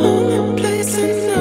Only place in